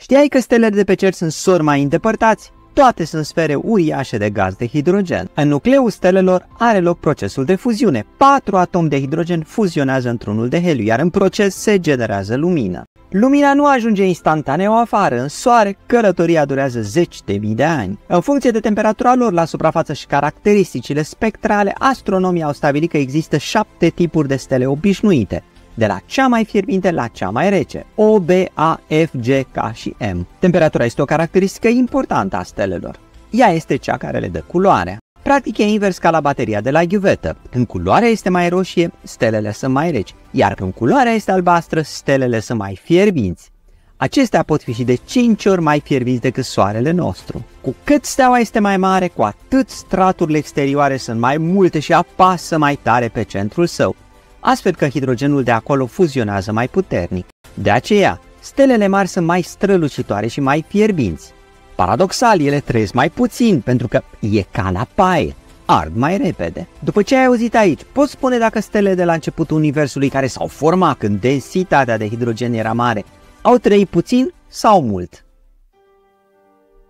Știai că stelele de pe cer sunt sori mai îndepărtați? Toate sunt sfere uriașe de gaz de hidrogen. În nucleul stelelor are loc procesul de fuziune. Patru atomi de hidrogen fuzionează într-unul de heliu, iar în proces se generează lumină. Lumina nu ajunge instantaneu afară, în soare călătoria durează zeci de mii de ani. În funcție de temperatura lor la suprafață și caracteristicile spectrale, astronomii au stabilit că există șapte tipuri de stele obișnuite, de la cea mai fierbinte la cea mai rece, O, B, A, F, G, K și M. Temperatura este o caracteristică importantă a stelelor. Ea este cea care le dă culoarea. Practic e invers ca la bateria de la ghiuvetă. Când culoarea este mai roșie, stelele sunt mai reci, iar când culoarea este albastră, stelele sunt mai fierbinți. Acestea pot fi și de 5 ori mai fierbinți decât soarele nostru. Cu cât steaua este mai mare, cu atât straturile exterioare sunt mai multe și apasă mai tare pe centrul său, astfel că hidrogenul de acolo fuzionează mai puternic. De aceea, stelele mari sunt mai strălucitoare și mai fierbinți. Paradoxal, ele trăiesc mai puțin pentru că e ca la paie, ard mai repede. După ce ai auzit aici, poți spune dacă stelele de la începutul Universului care s-au format când densitatea de hidrogen era mare, au trăit puțin sau mult?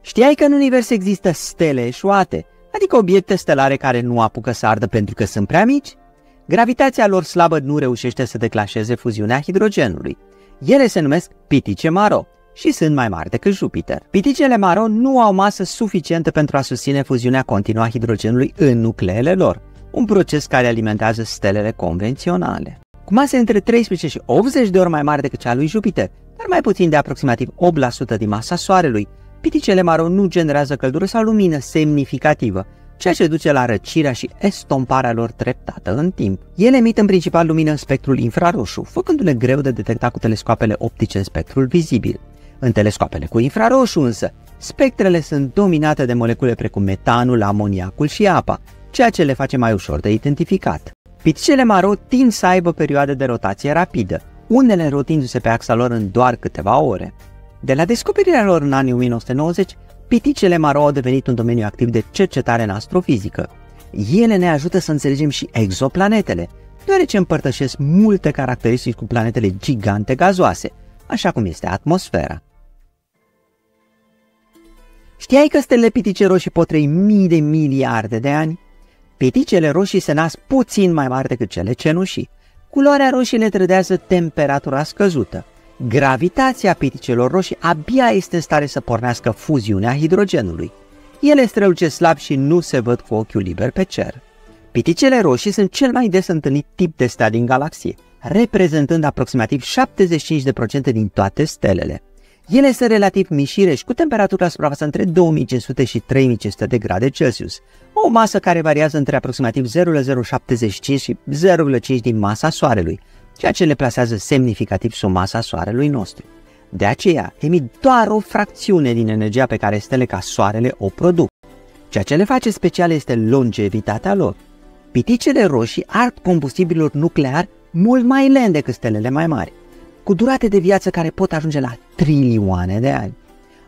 Știai că în univers există stele eșuate, adică obiecte stelare care nu apucă să ardă pentru că sunt prea mici? Gravitația lor slabă nu reușește să declanșeze fuziunea hidrogenului. Ele se numesc pitice maro și sunt mai mari decât Jupiter. Piticele maro nu au masă suficientă pentru a susține fuziunea continuă a hidrogenului în nucleele lor, un proces care alimentează stelele convenționale. Cu mase între 13 și 80 de ori mai mari decât cea lui Jupiter, dar mai puțin de aproximativ 8% din masa Soarelui, piticele maro nu generează căldură sau lumină semnificativă, ceea ce duce la răcirea și estomparea lor treptată în timp. Ele emit în principal lumină în spectrul infraroșu, făcându-le greu de detectat cu telescoapele optice în spectrul vizibil. În telescoapele cu infraroșu însă, spectrele sunt dominate de molecule precum metanul, amoniacul și apa, ceea ce le face mai ușor de identificat. Piticele maro tind să aibă perioade de rotație rapidă, unele rotindu-se pe axa lor în doar câteva ore. De la descoperirea lor în anii 1990, piticele maro au devenit un domeniu activ de cercetare în astrofizică. Ele ne ajută să înțelegem și exoplanetele, deoarece împărtășesc multe caracteristici cu planetele gigante gazoase, așa cum este atmosfera. Știai că stelele pitice roșii pot trăi mii de miliarde de ani? Piticele roșii se nasc puțin mai mari decât cele cenușii. Culoarea roșie le trădează temperatura scăzută. Gravitația piticelor roșii abia este în stare să pornească fuziunea hidrogenului. Ele strălucesc slab și nu se văd cu ochiul liber pe cer. Piticele roșii sunt cel mai des întâlnit tip de stea din galaxie, reprezentând aproximativ 75% din toate stelele. Ele sunt relativ mișireși, cu temperatura la suprafață între 2500 și 3500 de grade Celsius, o masă care variază între aproximativ 0,075 și 0,5 din masa Soarelui, ceea ce le plasează semnificativ sub masa Soarelui nostru. De aceea, emit doar o fracțiune din energia pe care stele ca Soarele o produc. Ceea ce le face speciale este longevitatea lor. Piticele roșii ard combustibilul nuclear mult mai lent decât stelele mai mari, cu durate de viață care pot ajunge la trilioane de ani.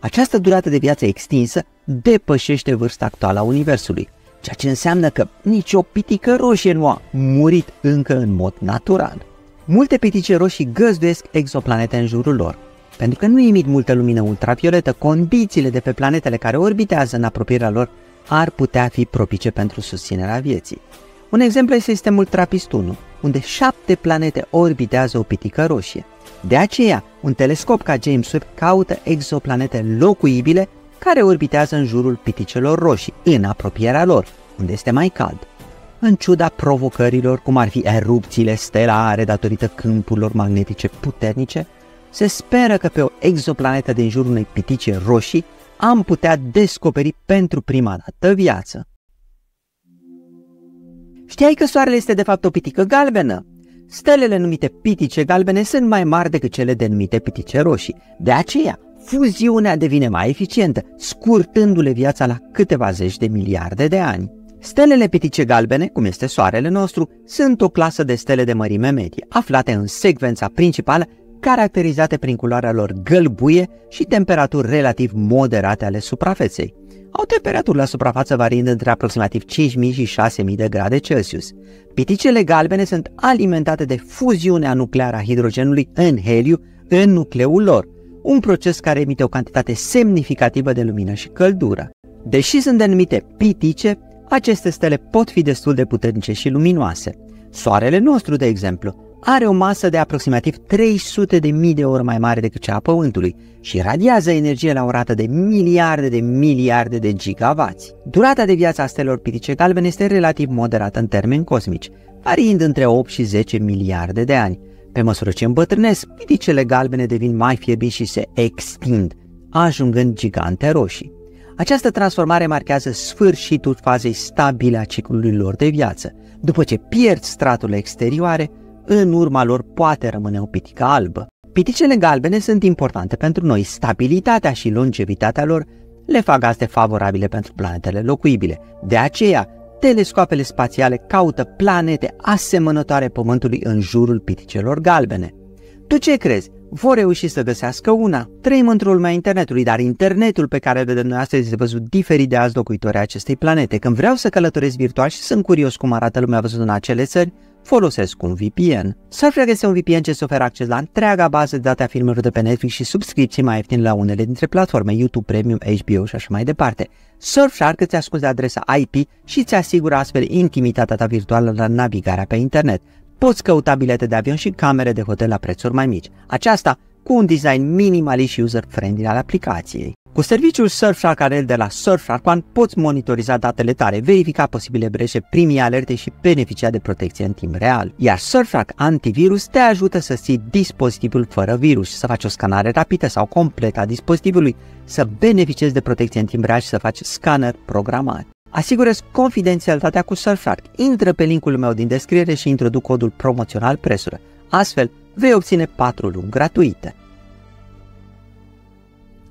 Această durată de viață extinsă depășește vârsta actuală a Universului, ceea ce înseamnă că nicio pitică roșie nu a murit încă în mod natural. Multe pitice roșii găzduiesc exoplanete în jurul lor. Pentru că nu emit multă lumină ultravioletă, condițiile de pe planetele care orbitează în apropierea lor ar putea fi propice pentru susținerea vieții. Un exemplu este sistemul TRAPPIST-1, unde șapte planete orbitează o pitică roșie. De aceea, un telescop ca James Webb caută exoplanete locuibile care orbitează în jurul piticelor roșii, în apropierea lor, unde este mai cald. În ciuda provocărilor, cum ar fi erupțiile stelare datorită câmpurilor magnetice puternice, se speră că pe o exoplanetă din jurul unei pitice roșii am putea descoperi pentru prima dată viață. Știai că Soarele este de fapt o pitică galbenă? Stelele numite pitice galbene sunt mai mari decât cele denumite pitice roșii. De aceea, fuziunea devine mai eficientă, scurtându-le viața la câteva zeci de miliarde de ani. Stelele pitice galbene, cum este Soarele nostru, sunt o clasă de stele de mărime medie, aflate în secvența principală, caracterizate prin culoarea lor gălbuie și temperaturi relativ moderate ale suprafeței au temperaturi la suprafață variind între aproximativ 5.000 și 6.000 de grade Celsius. Piticele galbene sunt alimentate de fuziunea nucleară a hidrogenului în heliu în nucleul lor, un proces care emite o cantitate semnificativă de lumină și căldură. Deși sunt denumite pitice, aceste stele pot fi destul de puternice și luminoase. Soarele nostru, de exemplu, are o masă de aproximativ 300 de mii de ori mai mare decât cea a Pământului și radiază energie la o rată de miliarde de miliarde de gigavați. Durata de viață a stelor pitice galbene este relativ moderată în termeni cosmici, variind între 8 și 10 miliarde de ani. Pe măsură ce îmbătrânesc, piticele galbene devin mai fierbinți și se extind, ajungând gigante roșii. Această transformare marchează sfârșitul fazei stabile a ciclului lor de viață. După ce pierd straturile exterioare, în urma lor poate rămâne o pitică albă. Piticele galbene sunt importante pentru noi, stabilitatea și longevitatea lor le fac gazde favorabile pentru planetele locuibile. De aceea, telescoapele spațiale caută planete asemănătoare Pământului în jurul piticelor galbene. Tu ce crezi? Vor reuși să găsească una? Trăim într-o lume a internetului, dar internetul pe care îl vedem noi astăzi este văzut diferit de alți locuitori acestei planete. Când vreau să călătoresc virtual și sunt curios cum arată lumea văzut în acele țări, folosesc un VPN. Surfshark este un VPN ce se oferă acces la întreaga bază de date a filmelor de pe Netflix și subscripții mai ieftine la unele dintre platforme, YouTube Premium, HBO și așa mai departe. Surfshark îți ascunde adresa IP și îți asigură astfel intimitatea ta virtuală la navigarea pe internet. Poți căuta bilete de avion și camere de hotel la prețuri mai mici. Aceasta cu un design minimalist și user-friendly al aplicației. Cu serviciul Surfshark Arel de la Surfshark One poți monitoriza datele tale, verifica posibile breșe, primi alerte și beneficia de protecție în timp real. Iar Surfshark Antivirus te ajută să ții dispozitivul fără virus, să faci o scanare rapidă sau completă a dispozitivului, să beneficiezi de protecție în timp real și să faci scanner programat. Asigură confidențialitatea cu Surfshark. Intră pe linkul meu din descriere și introduc codul promoțional presură. Astfel, vei obține 4 luni gratuite.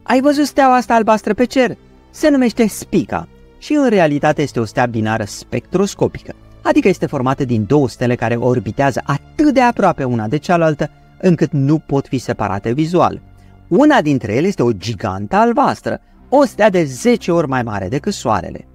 Ai văzut steaua asta albastră pe cer? Se numește Spica și în realitate este o stea binară spectroscopică, adică este formată din două stele care orbitează atât de aproape una de cealaltă încât nu pot fi separate vizual. Una dintre ele este o gigantă albastră, o stea de 10 ori mai mare decât Soarele.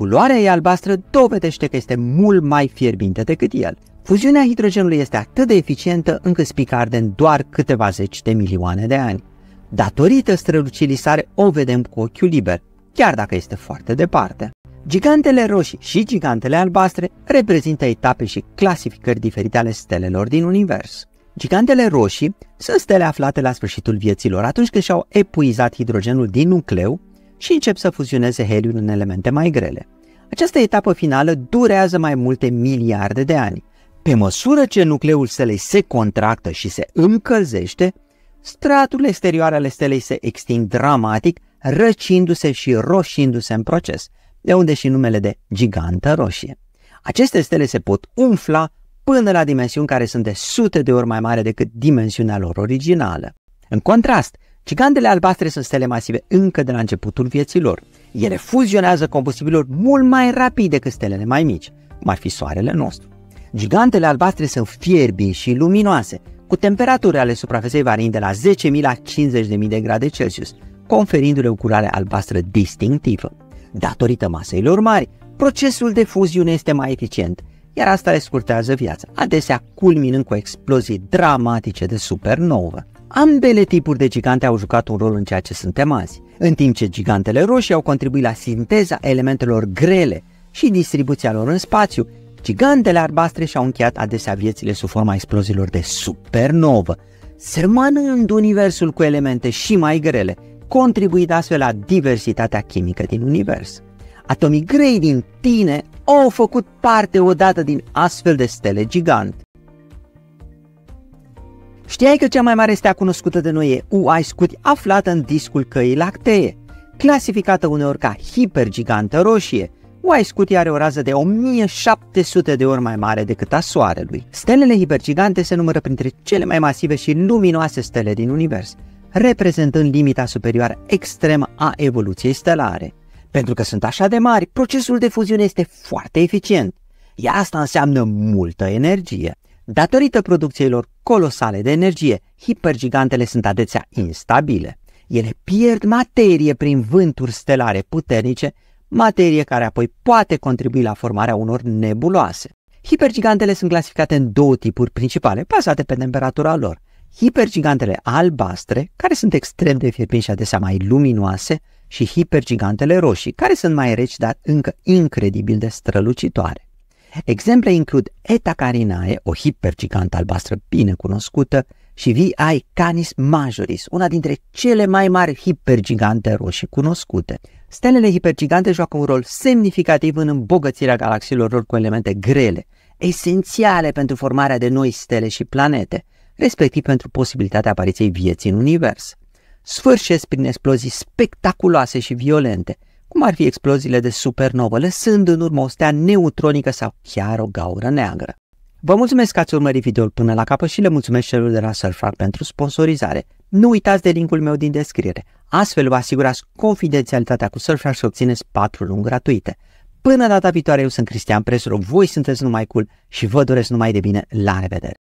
Culoarea ei albastră dovedește că este mult mai fierbinte decât el. Fuziunea hidrogenului este atât de eficientă încât spica arde în doar câteva zeci de milioane de ani. Datorită strălucirii sare o vedem cu ochiul liber, chiar dacă este foarte departe. Gigantele roșii și gigantele albastre reprezintă etape și clasificări diferite ale stelelor din univers. Gigantele roșii sunt stele aflate la sfârșitul vieților atunci când și-au epuizat hidrogenul din nucleu și încep să fuzioneze heliul în elemente mai grele. Această etapă finală durează mai multe miliarde de ani. Pe măsură ce nucleul stelei se contractă și se încălzește, straturile exterioare ale stelei se extind dramatic, răcindu-se și roșindu-se în proces, de unde și numele de gigantă roșie. Aceste stele se pot umfla până la dimensiuni care sunt de sute de ori mai mari decât dimensiunea lor originală. În contrast, gigantele albastre sunt stele masive încă de la începutul vieții lor. Ele fuzionează combustibilor mult mai rapid decât stelele mai mici, cum ar fi soarele nostru. Gigantele albastre sunt fierbi și luminoase, cu temperaturi ale suprafeței variind de la 10.000 la 50.000 de grade Celsius, conferindu-le o culoare albastră distinctivă. Datorită masei lor mari, procesul de fuziune este mai eficient, iar asta le scurtează viața, adesea culminând cu explozii dramatice de supernovă. Ambele tipuri de gigante au jucat un rol în ceea ce suntem azi, în timp ce gigantele roșii au contribuit la sinteza elementelor grele și distribuția lor în spațiu, Gigantele albastre și-au încheiat adesea viețile sub forma exploziilor de supernovă, sărmanând universul cu elemente și mai grele, contribuind astfel la diversitatea chimică din univers. Atomii grei din tine au făcut parte odată din astfel de stele gigante. Știai că cea mai mare stea cunoscută de noi e UI Scuti, aflată în discul căii lactee, clasificată uneori ca hipergigantă roșie, White Scuti are o rază de 1700 de ori mai mare decât a Soarelui. Stelele hipergigante se numără printre cele mai masive și luminoase stele din univers, reprezentând limita superioară extremă a evoluției stelare. Pentru că sunt așa de mari, procesul de fuziune este foarte eficient, iar asta înseamnă multă energie. Datorită producției lor colosale de energie, hipergigantele sunt adesea instabile. Ele pierd materie prin vânturi stelare puternice materie care apoi poate contribui la formarea unor nebuloase. Hipergigantele sunt clasificate în două tipuri principale, bazate pe temperatura lor. hipergigantele albastre, care sunt extrem de fierbinți și adesea mai luminoase, și hipergigantele roșii, care sunt mai reci, dar încă incredibil de strălucitoare. Exemple includ Eta carinae, o hipergigantă albastră bine cunoscută, și VI Canis majoris, una dintre cele mai mari hipergigante roșii cunoscute. Stelele hipergigante joacă un rol semnificativ în îmbogățirea galaxiilor lor cu elemente grele, esențiale pentru formarea de noi stele și planete, respectiv pentru posibilitatea apariției vieții în univers. Sfârșesc prin explozii spectaculoase și violente, cum ar fi exploziile de supernovă, lăsând în urmă o stea neutronică sau chiar o gaură neagră. Vă mulțumesc că ați urmărit videoul până la capăt și le mulțumesc celor de la Surfrag pentru sponsorizare. Nu uitați de linkul meu din descriere. Astfel vă asigurați confidențialitatea cu Surfrag și obțineți 4 luni gratuite. Până data viitoare, eu sunt Cristian Presuro, voi sunteți numai cool și vă doresc numai de bine. La revedere!